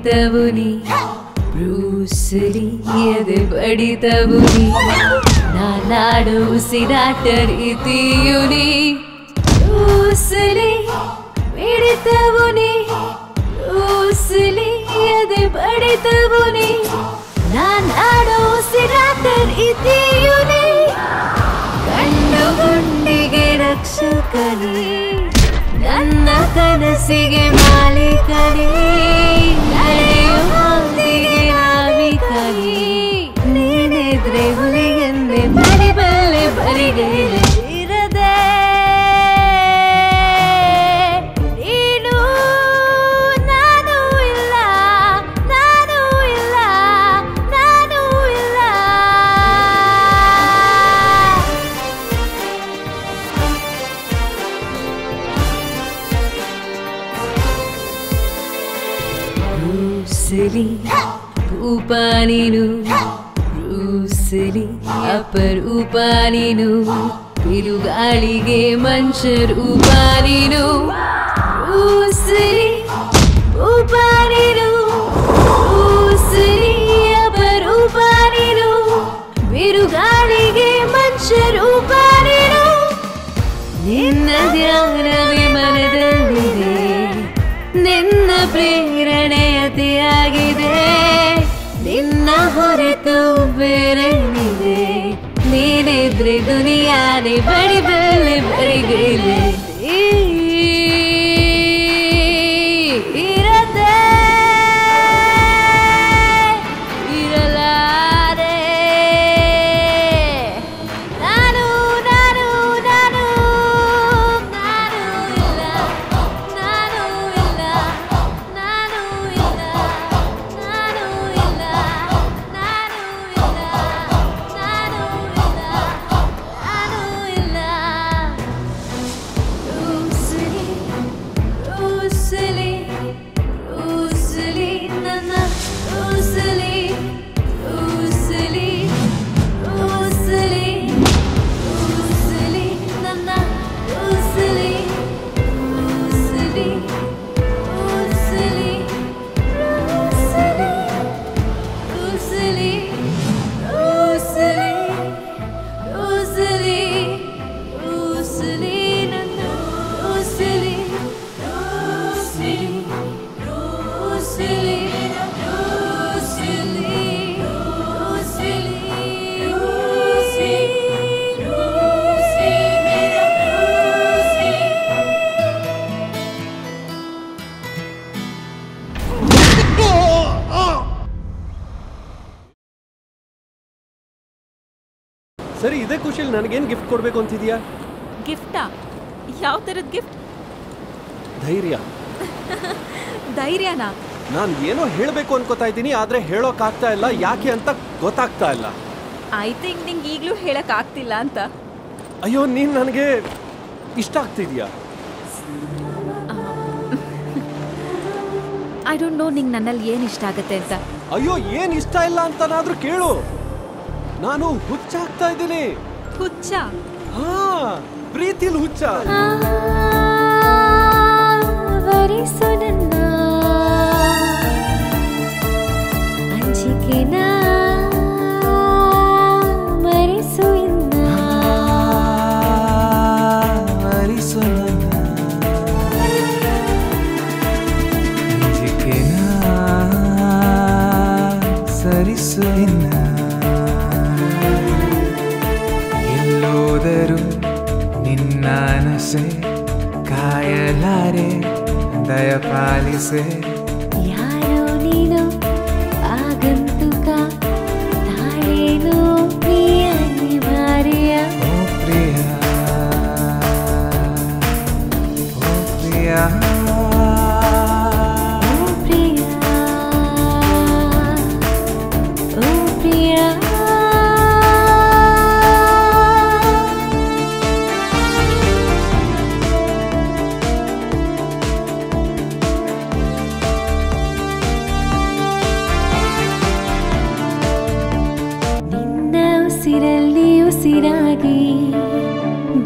ಬ್ರೂಸಲಿ ಹಿಡಿತವು ನೀ. ಬ್ರೂಸಲಿ ಎದೆ ಬಡಿತವು ನೀ. ನಾನಾಡು ಉಸಿರಾಟ ರೀತಿಯು ನೀ. ಬ್ರೂಸಲಿ ಹಿಡಿತವು ನೀ. ಬ್ರೂಸಲಿ ಎದೆ ಬಡಿತವು ನೀ. ನಾನಾಡು ಉಸಿರಾಟ ರೀತಿಯು ನೀ. ಕಣ್ಣು ಗುಂಡಿಗೆ ರಕ್ಷಕನೇ. ಕನಸಿಗೆ ಮಾಲೀಕನೇ ನಡೆಯುವಂತಿಗೆ ನಾವಿಕನೇ ನೀನೆದ್ರೆ ಹುಲಿಗೆಂದೆ ಬರಿಬಲ್ಲೆ ಬರಿಗೈಲೆ ಬ್ರೂಸಲಿ ರೂಸಲಿ ನೀನು ಬ್ರೂಸಲಿ ಅಪರೂಪ ನೀನು ಬಿರುಗಾಳಿಗೆ ಮಂಚ ರೂಪ ರೂಸಲಿ ಬ್ರೂಸಲಿ ಹೊರತು ಬೇರೇನಿದೆ ನೀನಿದ್ರೆ ದುನಿಯಾನೆ ಬಡಿ ಬೆಲೆ ಬರಿಗೈಲೆ ಸರಿ ಇದೇ ಖುಷಿಲಿ ನನಗೇನು ಗಿಫ್ಟ್ ಕೊಡಬೇಕು ಅಂತಿದ್ಯಾ? ಗಿಫ್ಟಾ ಯಾವ ಥರದ ಗಿಫ್ಟ್ ಧೈರ್ಯ. ಧೈರ್ಯನಾ? ನಾನು ಏನೋ ಹೇಳಬೇಕು ಅನ್ಕೋತಾ ಇದ್ದೀನಿ ಆದರೆ ಹೇಳೋಕ್ಕಾಗ್ತಾ ಇಲ್ಲ ಯಾಕೆ ಅಂತ ಗೊತ್ತಾಗ್ತಾ ಇಲ್ಲ. ಐ ಥಿಂಕ್ ನಿಂಗೆ ಈಗಲೂ ಹೇಳೋಕ್ಕಾಗ್ತಿಲ್ಲ ಆಗ್ತಿಲ್ಲ ಅಂತ. ಅಯ್ಯೋ ನೀನು ನನಗೆ ಇಷ್ಟ ಆಗ್ತಿದ್ಯಾ? ಐ ಡೋಂಟ್ ನೋ ನಿಂಗೆ ನನ್ನಲ್ಲಿ ಏನು ಇಷ್ಟ ಆಗುತ್ತೆ ಅಂತ. ಅಯ್ಯೋ ಏನು ಇಷ್ಟ ಇಲ್ಲ ಅಂತನಾದರೂ ಕೇಳು. ನಾನು ಹುಚ್ಚಾಗ್ತಾ ಇದ್ದೀನಿ. ಹುಚ್ಚ? ಹಾ ಪ್ರೀತಿಲ್ ಹುಚ್ಚ. ವರಿಸು ನನ್ನ. ಅಂಜಿಕೆನ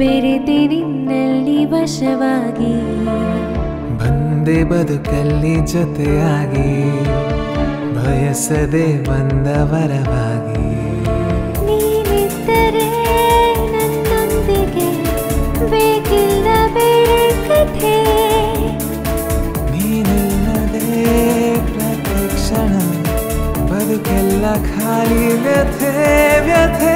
ಬೆರೆತೆ ನಿನ್ನಲ್ಲಿ ವಶವಾಗಿ. ಬಂದೆ ಬದುಕಲ್ಲಿ ಜೊತೆಯಾಗಿ ಬಯಸದೆ ಬಂದವರವಾಗಿ ನೀವಿದ್ದರೆ ನನ್ನೊಂದಿಗೆ ಬೇಕಿಲ್ಲ ಖಾಲಿ ವ್ಯಥೆ ವ್ಯಥೆ.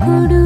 送る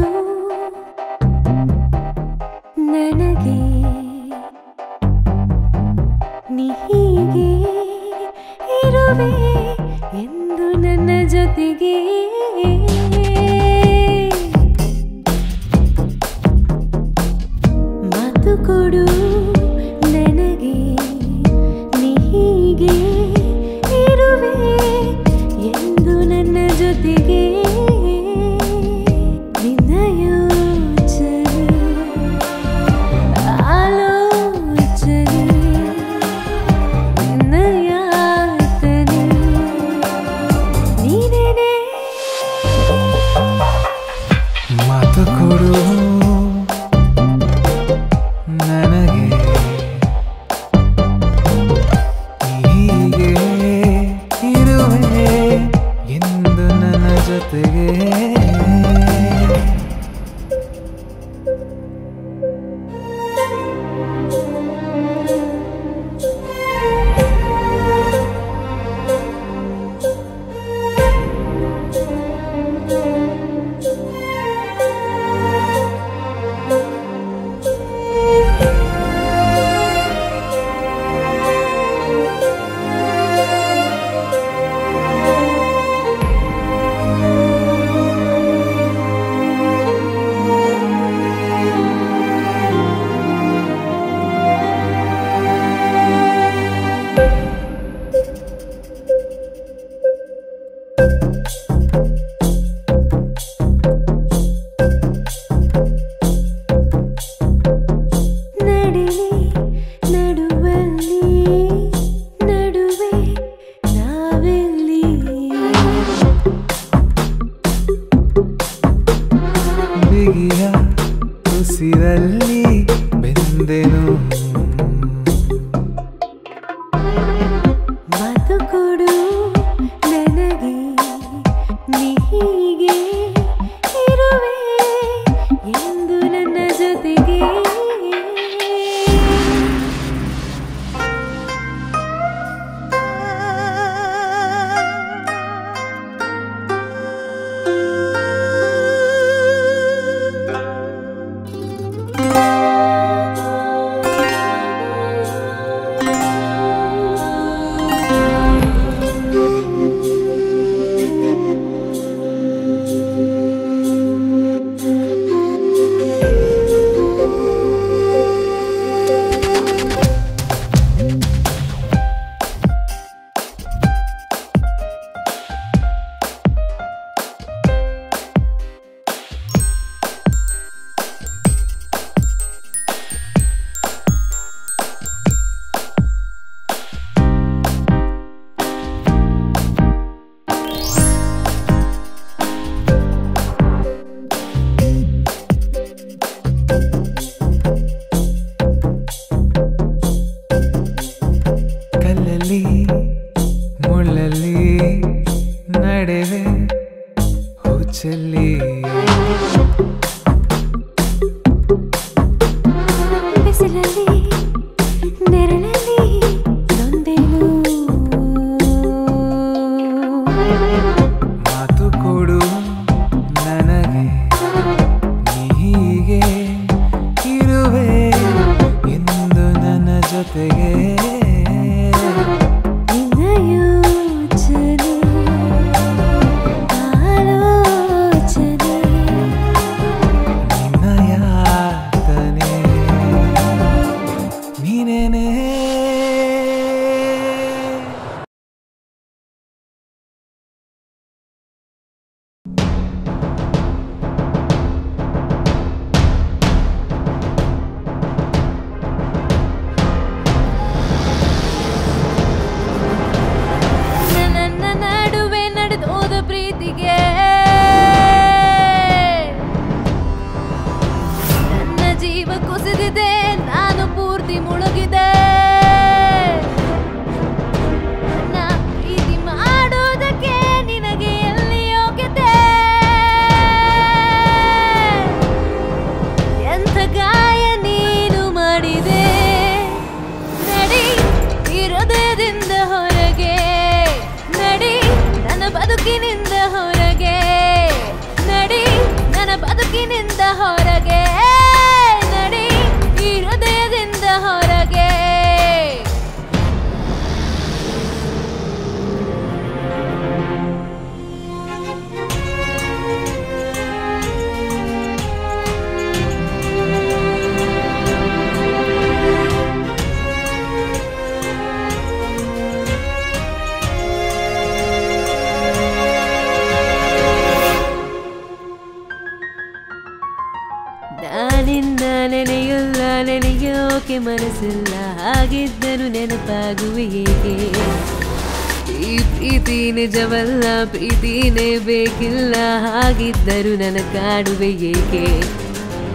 ನಿಜವಲ್ಲ ಪ್ರೀತಿನೇ ಬೇಕಿಲ್ಲ, ಹಾಗಿದ್ದರು ನನ್ನ ಕಾಡುವೆ ಏಕೆ?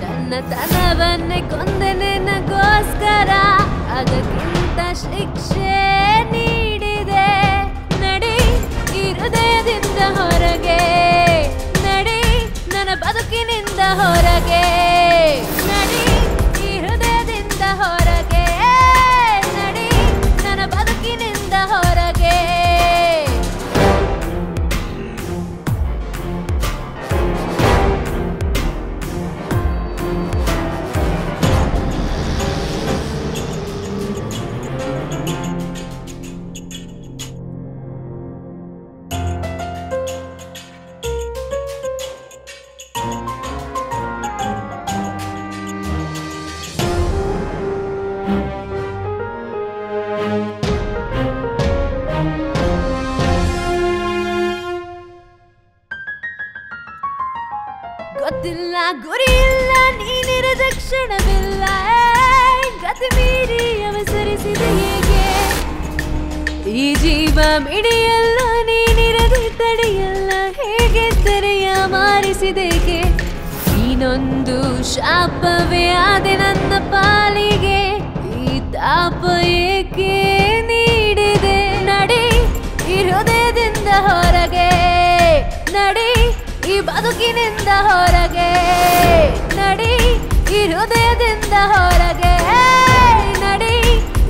ನನ್ನ ತನವನ್ನೇ ಕೊಂದನೆ ನಗೋಸ್ಕರ, ಅದಕ್ಕಿಂತ ಶಿಕ್ಷೆ ನೀಡಿದೆ. ನಡಿ, ಈ ಹೃದಯದಿಂದ ಹೊರಗೆ. ನಡಿ, ನನ್ನ ಬದುಕಿನಿಂದ ಹೊರಗೆ. ಗೊತ್ತಿಲ್ಲ ಗುರಿ ಇಲ್ಲ ನೀನಿರದ ಕ್ಷಣವಿಲ್ಲ. ಗತಿ ಮೀರಿ ಅವಸರಿಸಿದೆ ಹೇಗೆ? ಈ ಜೀವ ಮಿಡಿಯಲ್ಲ, ನೀನಿರದೆ ತಡೆಯಲ್ಲ. ಹೇಗೆ ತೆರೆಯ ಮಾರಿಸಿದೇಕೆ ನೀನೊಂದು ಶಾಪವೇ ಆದೆ ನನ್ನ ಪಾಲಿಗೆ. ಈ ತಾಪ ಏಕೆ? ಬದುಕಿನಿಂದ ಹೊರಗೆ. ನಡಿ ಈ ಹೃದಯದಿಂದ ಹೊರಗೆ. ನಡಿ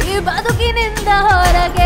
ಈ ಬದುಕಿನಿಂದ ಹೊರಗೆ.